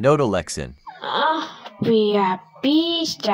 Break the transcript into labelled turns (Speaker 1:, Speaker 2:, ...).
Speaker 1: Note Uh,
Speaker 2: Ah, be a beast.